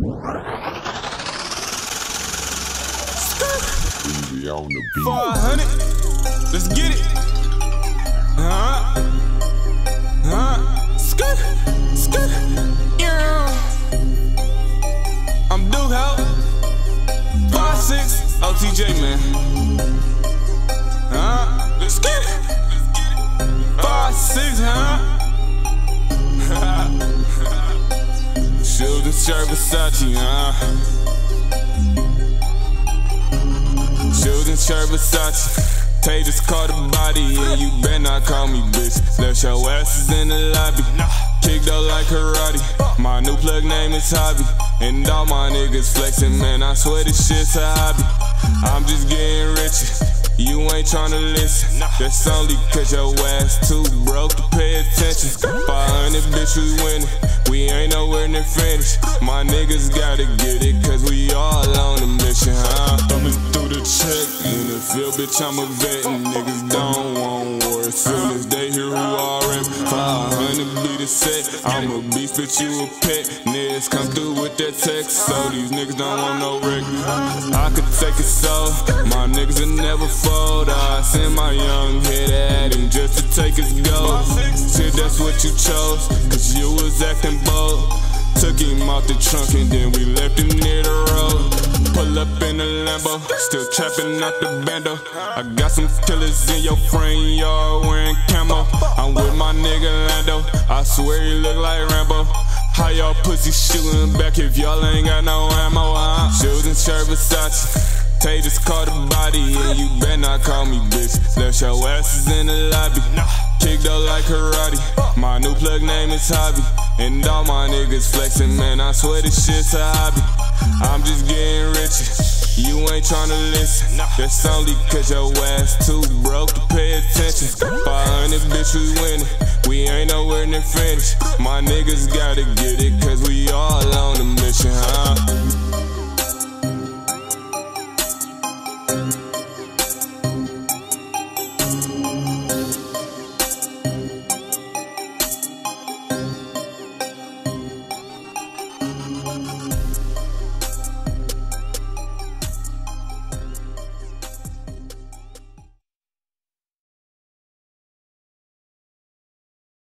Beat. 400. Let's get it. Huh? Huh? Skit. Skit. Yeah. I'm Duke Help. 5'6. OTJ, man. Shirt Versace, huh? Shoes and shirt Versace. Tay just caught a body, and you better not call me bitch. Left your asses in the lobby. Kicked out like karate. My new plug name is Hobby. And all my niggas flexing, man. I swear this shit's a hobby. I'm just getting richer. You ain't tryna listen. That's only cause your ass too broke to pay attention. 500 bitch, we winning. We ain't nowhere near finished. My niggas gotta get it, cause we all on a mission, huh? Check in the field, bitch, I'm a vet, and niggas don't want war. Soon as they hear who I am, 500 be the set. I'm a beast, but you a pet. Niggas come through with that text, so these niggas don't want no wreck. I could take it so, my niggas will never fold. I send my young head at him just to take his gold. Shit, that's what you chose, cause you was acting bold. Took him out the trunk and then we left him near the Lambo, still trapping out the bando. I got some killers in your frame yard wearing camo. I'm with my nigga Lando, I swear he look like Rambo. How y'all pussy shooting back if y'all ain't got no ammo? Huh? Shoes and shirt Versace. Tay just caught a body, and you better not call me bitch. Left your asses in the lobby. Kicked out like karate. My new plug name is Hobby. And all my niggas flexing, man. I swear this shit's a hobby. I'm just getting richer. You ain't tryna listen. That's only cause your ass too broke to pay attention. 500 bitch, we winning. We ain't nowhere near finished. My niggas gotta get it, cause we all on a mission, huh?